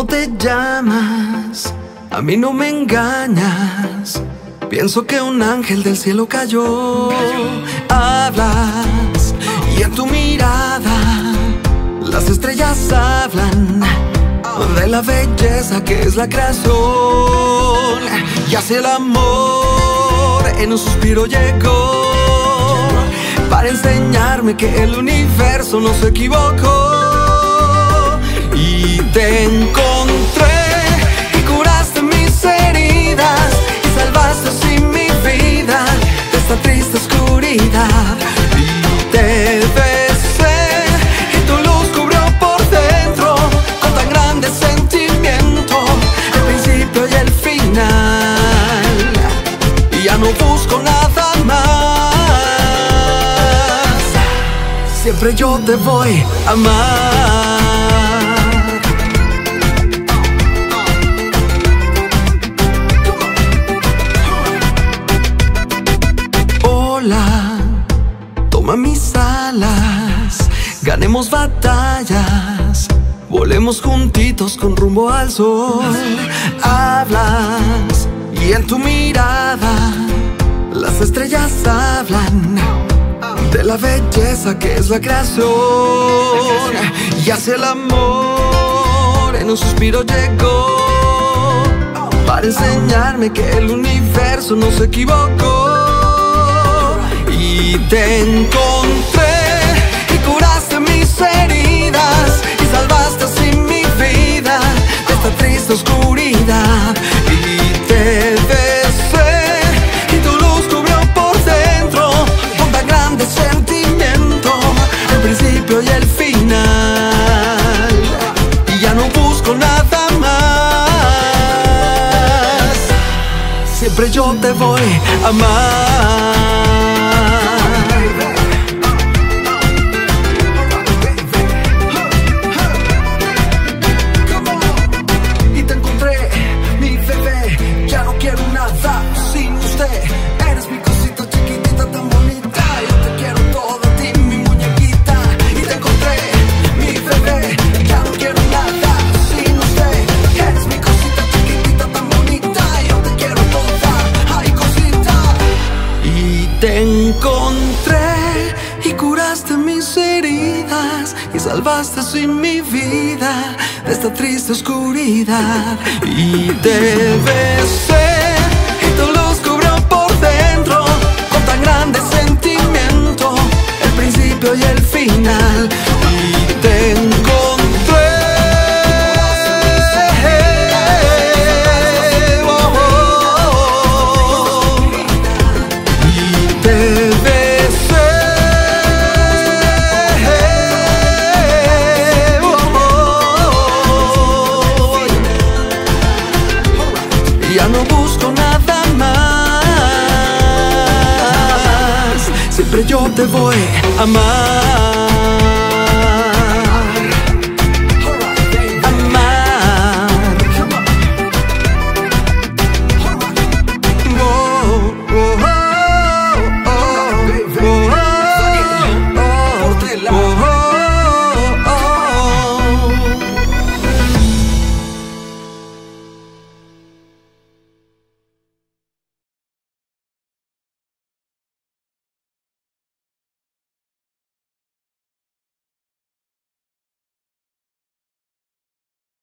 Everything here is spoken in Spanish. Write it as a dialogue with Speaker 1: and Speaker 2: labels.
Speaker 1: ¿Cómo te llamas? A mí no me engañas. Pienso que un ángel del cielo cayó. Hablas y en tu mirada las estrellas hablan de la belleza que es la creación. Y hacia el amor en un suspiro llegó para enseñarme que el universo no se equivocó. Y te encontré Siempre yo te voy a amar. Hola, toma mis alas, ganemos batallas, volemos juntitos con rumbo al sol. Hablas y en tu mirada las estrellas hablan de la belleza que es la creación. Y hacia el amor en un suspiro llegó para enseñarme que el universo no se equivocó. Y te encontré Siempre yo te voy a amar. Te encontré y curaste mis heridas y salvaste así mi vida de esta triste oscuridad. Y te besé Siempre yo te voy a amar